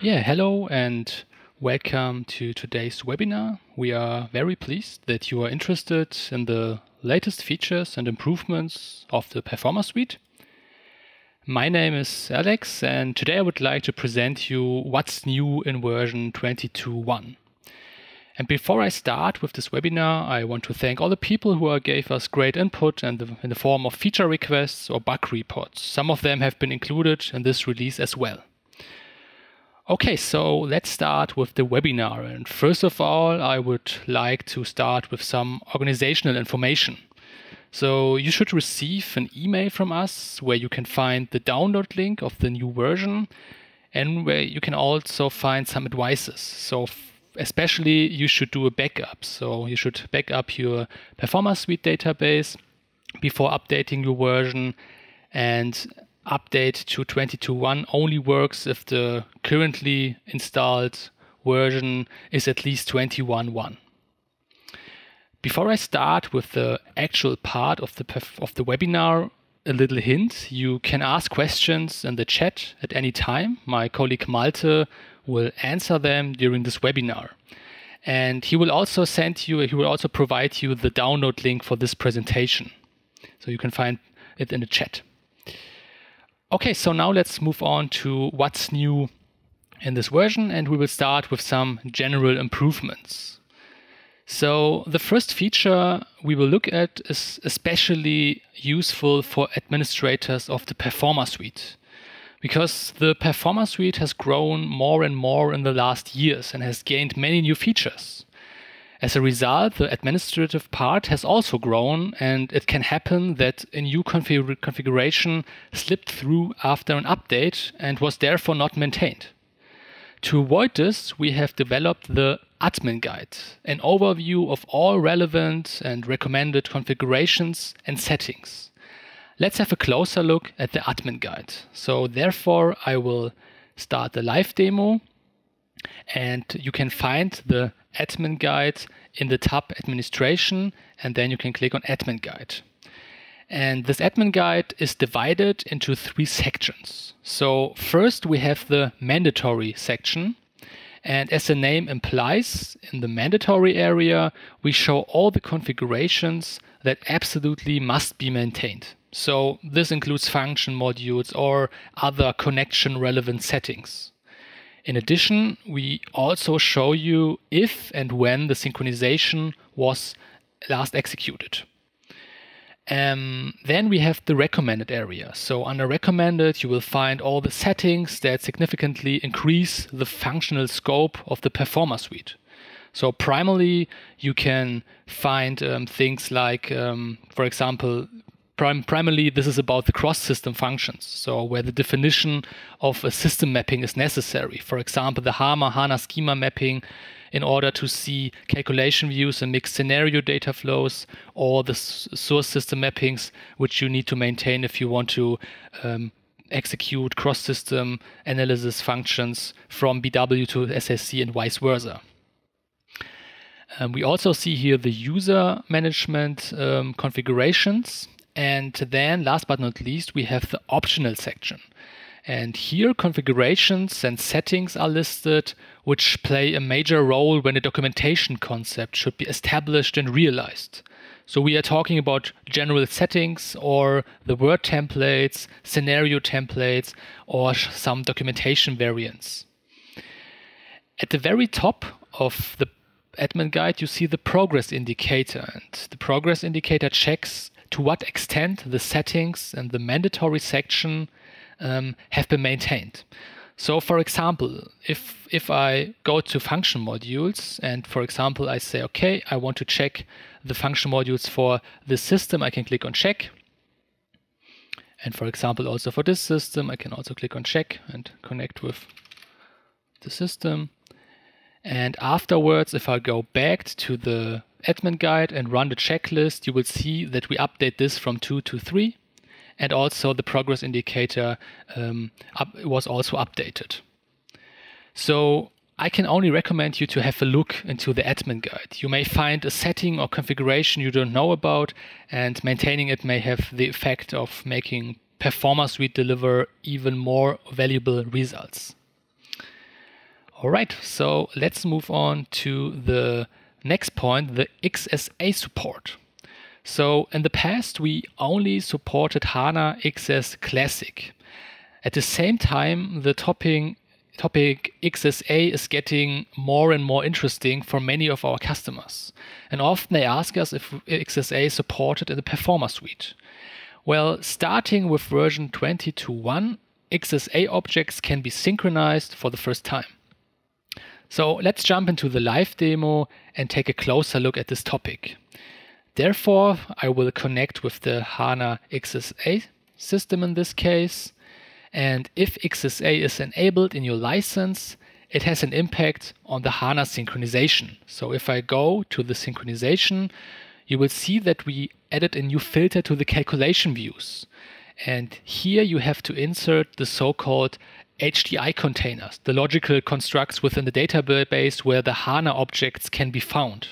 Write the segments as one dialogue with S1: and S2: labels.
S1: Yeah, hello and welcome to today's webinar. We are very pleased that you are interested in the latest features and improvements of the Performer Suite. My name is Alex and today I would like to present you what's new in version 22.1. And before I start with this webinar, I want to thank all the people who gave us great input in the, in the form of feature requests or bug reports. Some of them have been included in this release as well. Okay, so let's start with the webinar. And first of all, I would like to start with some organizational information. So you should receive an email from us where you can find the download link of the new version and where you can also find some advices. So especially you should do a backup. So you should back up your Performer Suite database before updating your version and update to 22.1 only works if the currently installed version is at least 21.1. Before I start with the actual part of the of the webinar, a little hint, you can ask questions in the chat at any time. My colleague Malte will answer them during this webinar. And he will also send you, he will also provide you the download link for this presentation. So you can find it in the chat. Okay, so now let's move on to what's new in this version, and we will start with some general improvements. So the first feature we will look at is especially useful for administrators of the Performer Suite because the Performer Suite has grown more and more in the last years and has gained many new features. As a result, the administrative part has also grown, and it can happen that a new config configuration slipped through after an update and was therefore not maintained. To avoid this, we have developed the admin guide, an overview of all relevant and recommended configurations and settings. Let's have a closer look at the admin guide. So therefore, I will start the live demo and you can find the admin guide in the tab administration and then you can click on admin guide. And this admin guide is divided into three sections. So first we have the mandatory section. And as the name implies, in the mandatory area, we show all the configurations that absolutely must be maintained. So this includes function modules or other connection relevant settings. In addition, we also show you if and when the synchronization was last executed. Um, then we have the recommended area. So under recommended, you will find all the settings that significantly increase the functional scope of the Performer Suite. So primarily, you can find um, things like, um, for example, prim- primarily this is about the cross-system functions. So where the definition of a system mapping is necessary. For example, the HAMA HANA schema mapping in order to see calculation views and mixed scenario data flows or the source system mappings which you need to maintain if you want to um, execute cross-system analysis functions from BW to SAC and vice versa. Um, we also see here the user management um, configurations. And then last but not least, we have the optional section. And here configurations and settings are listed, which play a major role when a documentation concept should be established and realized. So we are talking about general settings or the word templates, scenario templates, or some documentation variants. At the very top of the admin guide, you see the progress indicator. And the progress indicator checks to what extent the settings and the mandatory section um, have been maintained. So, for example, if if I go to function modules and, for example, I say, okay, I want to check the function modules for this system, I can click on check. And for example, also for this system, I can also click on check and connect with the system. And afterwards, if I go back to the admin guide and run the checklist, you will see that we update this from 2 to 3. And also the progress indicator um, up, was also updated. So I can only recommend you to have a look into the admin guide. You may find a setting or configuration you don't know about, and maintaining it may have the effect of making Performer Suite deliver even more valuable results. All right, so let's move on to the next point, the XSA support. So in the past, we only supported HANA XS Classic. At the same time, the topic, topic XSA is getting more and more interesting for many of our customers. And often they ask us if XSA is supported in the Performer Suite. Well, starting with version 22.1, XSA objects can be synchronized for the first time. So let's jump into the live demo and take a closer look at this topic. Therefore, I will connect with the HANA XSA system in this case. And if XSA is enabled in your license, it has an impact on the HANA synchronization. So if I go to the synchronization, you will see that we added a new filter to the calculation views. And here you have to insert the so-called HDI containers, the logical constructs within the database where the HANA objects can be found.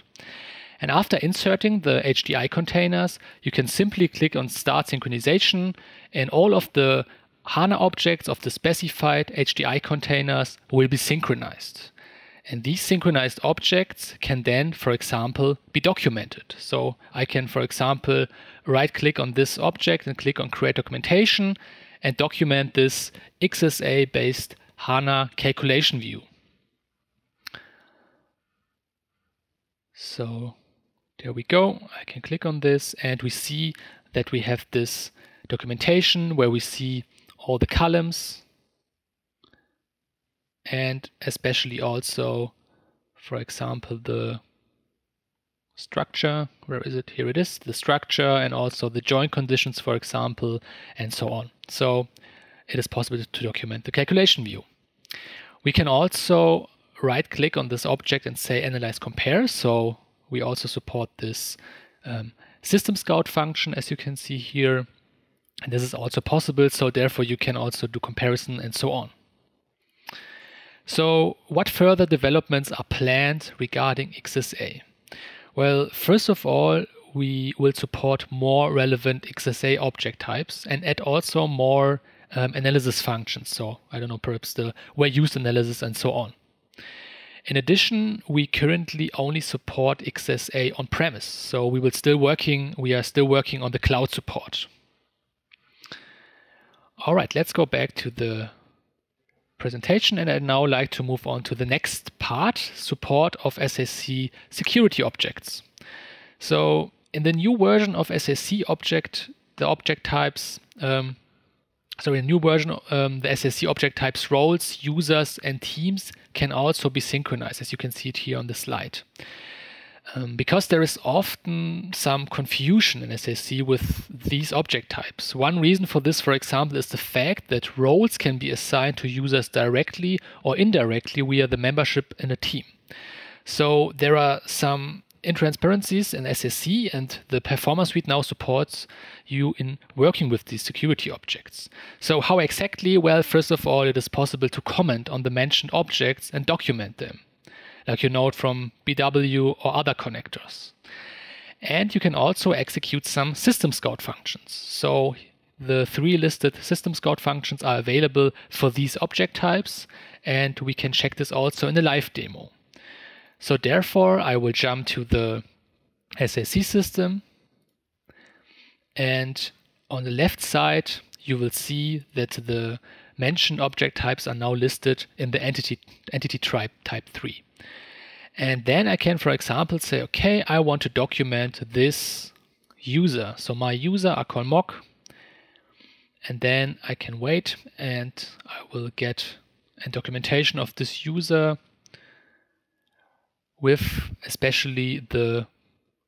S1: And after inserting the HDI containers, you can simply click on Start Synchronization, and all of the HANA objects of the specified HDI containers will be synchronized. And these synchronized objects can then, for example, be documented. So I can, for example, right click on this object and click on Create Documentation and document this XSA based HANA calculation view. So there we go. I can click on this and we see that we have this documentation where we see all the columns and especially also, for example, the structure. Where is it? Here it is, the structure and also the join conditions, for example, and so on. So it is possible to document the calculation view. We can also right click on this object and say analyze compare. So we also support this um, system scout function, as you can see here. And this is also possible. So therefore you can also do comparison and so on. So what further developments are planned regarding XSA? Well, first of all, we will support more relevant XSA object types and add also more um, analysis functions. So I don't know, perhaps the where used analysis and so on. In addition, we currently only support XSA on premise. So we will still working, we are still working on the cloud support. All right, let's go back to the presentation and I'd now like to move on to the next part, support of SAC security objects. So in the new version of SAC object, the object types, um, sorry, a new version, um, the SAC object types roles, users, and teams can also be synchronized, as you can see it here on the slide. Um, because there is often some confusion in SAC with these object types. One reason for this, for example, is the fact that roles can be assigned to users directly or indirectly via the membership in a team. So there are some intransparencies in SAC, and the Performer Suite now supports you in working with these security objects. So, how exactly? Well, first of all, it is possible to comment on the mentioned objects and document them like you know it from BW or other connectors. And you can also execute some system scout functions. So the three listed system scout functions are available for these object types, and we can check this also in the live demo. So therefore, I will jump to the SAC system, and on the left side, you will see that the mentioned object types are now listed in the entity, entity type type 3. And then I can, for example, say, okay, I want to document this user. So my user, I call mock. And then I can wait and I will get a documentation of this user with especially the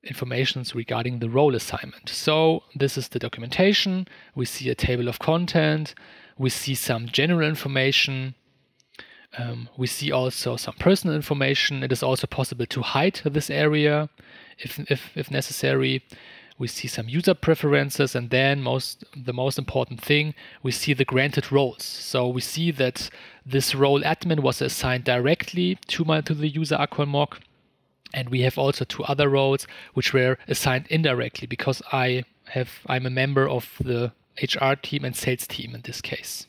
S1: informations regarding the role assignment. So this is the documentation. We see a table of content. We see some general information um, we see also some personal information. It is also possible to hide this area if, if, if necessary. We see some user preferences, and then most the most important thing, we see the granted roles. So we see that this role admin was assigned directly to my to the user Aquamog, and we have also two other roles which were assigned indirectly because I have I'm a member of the HR team and sales team in this case.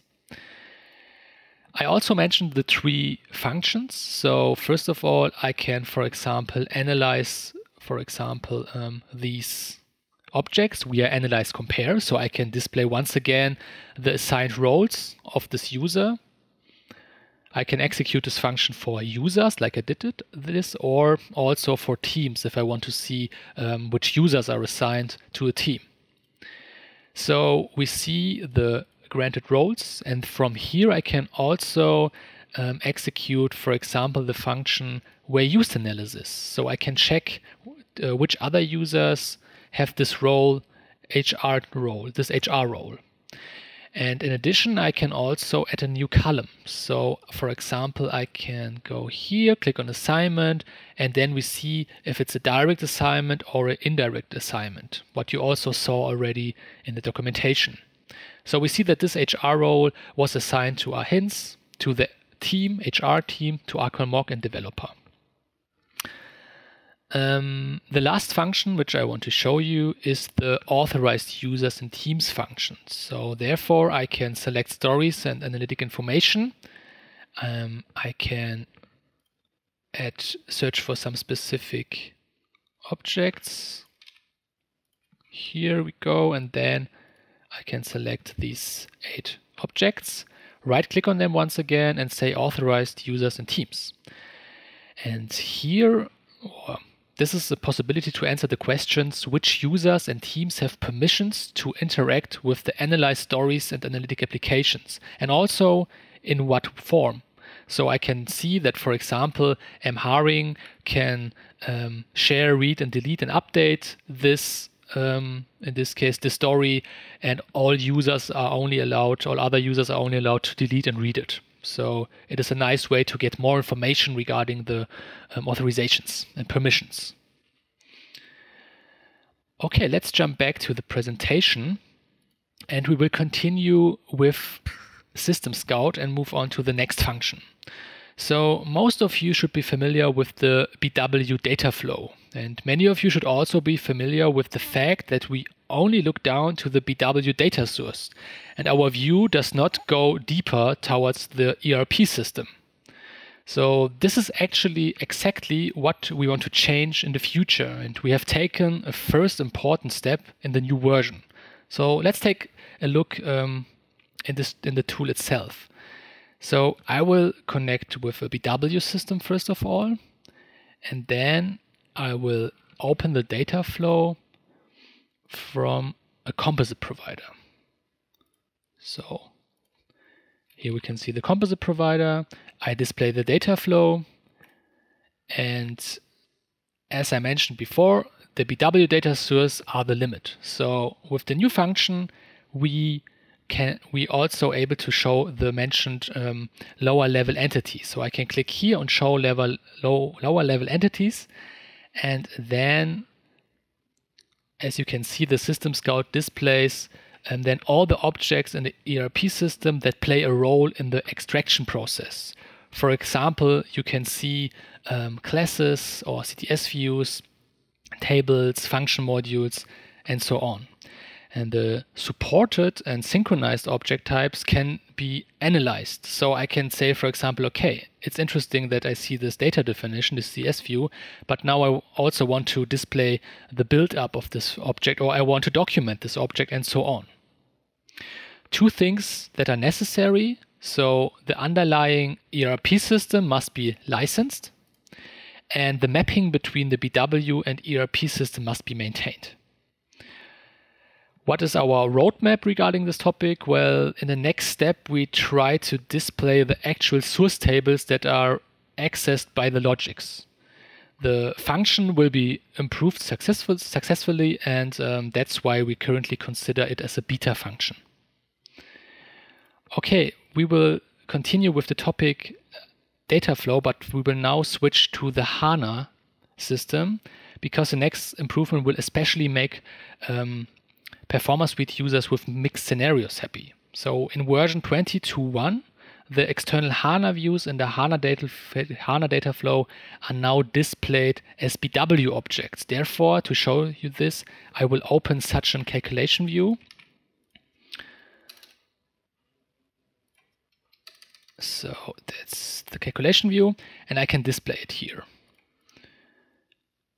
S1: I also mentioned the three functions. So first of all, I can, for example, analyze, for example, um, these objects via analyze compare. So I can display once again the assigned roles of this user. I can execute this function for users like I did it, this, or also for teams if I want to see um, which users are assigned to a team. So we see the granted roles. And from here, I can also um, execute, for example, the function where used analysis. So I can check uh, which other users have this role, HR role, this HR role. And in addition, I can also add a new column. So for example, I can go here, click on assignment, and then we see if it's a direct assignment or an indirect assignment, what you also saw already in the documentation. So we see that this HR role was assigned to our hints, to the team, HR team, to Aquamog and developer. Um, the last function which I want to show you is the authorized users and teams function. So therefore I can select stories and analytic information. Um, I can add search for some specific objects. Here we go and then I can select these eight objects, right click on them once again and say authorized users and teams. And here, this is a possibility to answer the questions which users and teams have permissions to interact with the analyzed stories and analytic applications, and also in what form. So I can see that, for example, mHaring can um, share, read, and delete and update this um, in this case the story and all users are only allowed all other users are only allowed to delete and read it. So it is a nice way to get more information regarding the um, authorizations and permissions. Okay let's jump back to the presentation and we will continue with system scout and move on to the next function so most of you should be familiar with the BW data flow. And many of you should also be familiar with the fact that we only look down to the BW data source. And our view does not go deeper towards the ERP system. So this is actually exactly what we want to change in the future. And we have taken a first important step in the new version. So let's take a look um, in, this, in the tool itself. So I will connect with a BW system first of all, and then I will open the data flow from a composite provider. So here we can see the composite provider. I display the data flow. And as I mentioned before, the BW data source are the limit. So with the new function, we can we also able to show the mentioned um, lower level entities. So I can click here and show level low lower level entities, and then as you can see, the System Scout displays and then all the objects in the ERP system that play a role in the extraction process. For example, you can see um, classes or CDS views, tables, function modules, and so on. And the supported and synchronized object types can be analyzed. So I can say, for example, okay, it's interesting that I see this data definition, this CDS view, but now I also want to display the build-up of this object, or I want to document this object, and so on. Two things that are necessary. So the underlying ERP system must be licensed, and the mapping between the BW and ERP system must be maintained. What is our roadmap regarding this topic? Well, in the next step, we try to display the actual source tables that are accessed by the logics. The function will be improved successful, successfully, and um, that's why we currently consider it as a beta function. Okay, we will continue with the topic uh, data flow, but we will now switch to the HANA system because the next improvement will especially make um, Performer Suite users with mixed scenarios happy. So in version 22.1, the external HANA views in the HANA data, HANA data flow are now displayed as BW objects. Therefore, to show you this, I will open such a calculation view. So that's the calculation view, and I can display it here.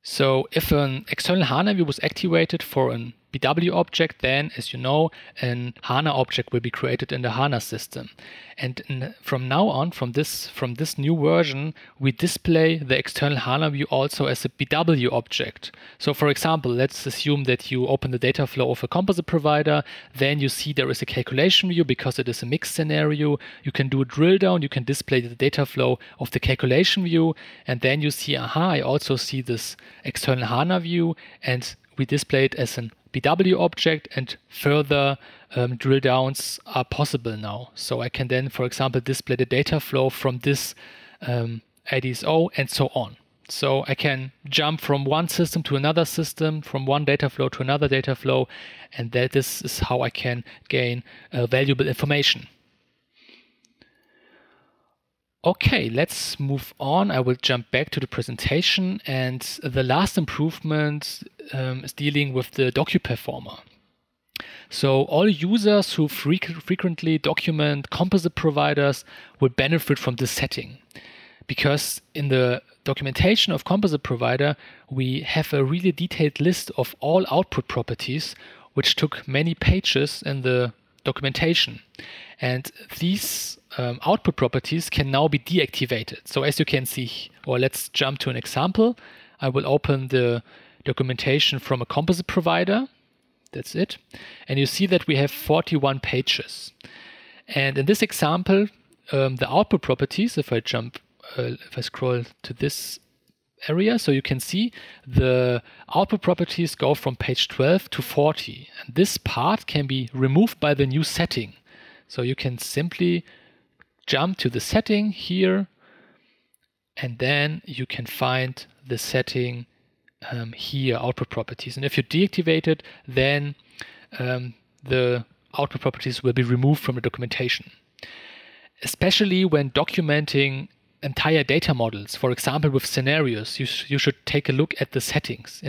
S1: So if an external HANA view was activated for an BW object, then, as you know, an HANA object will be created in the HANA system. And from now on, from this from this new version, we display the external HANA view also as a BW object. So, for example, let's assume that you open the data flow of a composite provider. Then you see there is a calculation view because it is a mixed scenario. You can do a drill down. You can display the data flow of the calculation view, and then you see, aha, I also see this external HANA view, and we display it as an BW object and further um, drill downs are possible now. So I can then, for example, display the data flow from this um, ADSO and so on. So I can jump from one system to another system, from one data flow to another data flow, and that this is how I can gain uh, valuable information. Okay, let's move on. I will jump back to the presentation and the last improvement um, is dealing with the DocuPerformer. So all users who fre frequently document composite providers will benefit from this setting because in the documentation of composite provider, we have a really detailed list of all output properties, which took many pages in the documentation. And these um, output properties can now be deactivated. So as you can see, or let's jump to an example. I will open the documentation from a composite provider. That's it. And you see that we have 41 pages. And in this example, um, the output properties, if I jump, uh, if I scroll to this area, so you can see the output properties go from page 12 to 40. And this part can be removed by the new setting. So you can simply jump to the setting here, and then you can find the setting um, here, output properties. And if you deactivate it, then um, the output properties will be removed from the documentation. Especially when documenting entire data models, for example, with scenarios, you, sh you should take a look at the settings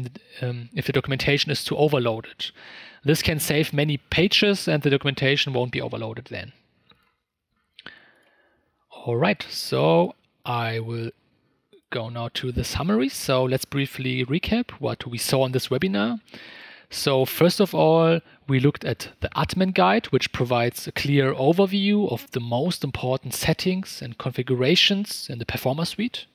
S1: um, if the documentation is too overloaded. This can save many pages and the documentation won't be overloaded then. All right, so I will go now to the summary. So let's briefly recap what we saw in this webinar. So first of all, we looked at the admin guide, which provides a clear overview of the most important settings and configurations in the Performer Suite.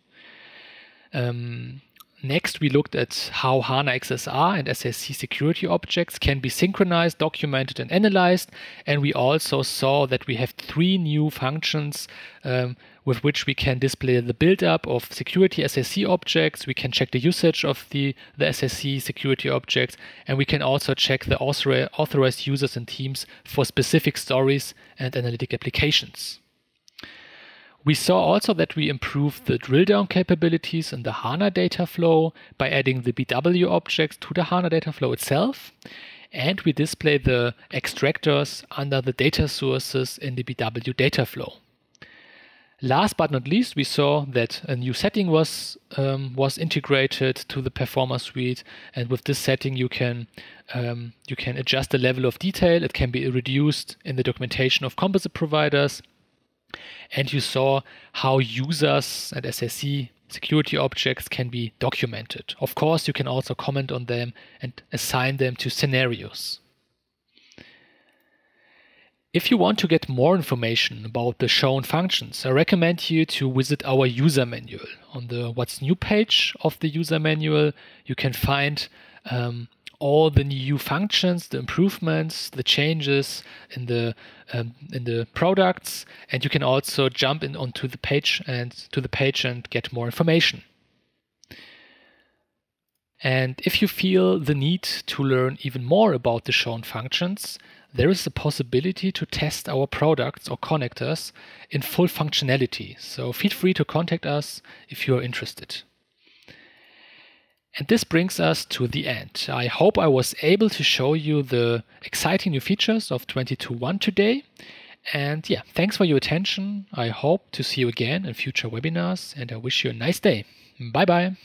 S1: Um, Next, we looked at how HANA XSA and SAC security objects can be synchronized, documented, and analyzed. And we also saw that we have three new functions um, with which we can display the build-up of security SAC objects. We can check the usage of the, the security objects, and we can also check the author authorized users and teams for specific stories and analytic applications. We saw also that we improved the drill down capabilities in the HANA data flow by adding the BW objects to the HANA data flow itself. And we display the extractors under the data sources in the BW data flow. Last but not least, we saw that a new setting was um, was integrated to the Performer Suite, and with this setting, you can um, you can adjust the level of detail. It can be reduced in the documentation of composite providers, and you saw how users and SAC security objects can be documented. Of course, you can also comment on them and assign them to scenarios. If you want to get more information about the shown functions, I recommend you to visit our user manual. On the What's New page of the user manual, you can find um, all the new functions, the improvements, the changes in the um, in the products, and you can also jump in onto the page and to the page and get more information. And if you feel the need to learn even more about the shown functions, there is a possibility to test our products or connectors in full functionality. So feel free to contact us if you are interested. And this brings us to the end. I hope I was able to show you the exciting new features of 22.1 today. And yeah, thanks for your attention. I hope to see you again in future webinars and I wish you a nice day. Bye bye.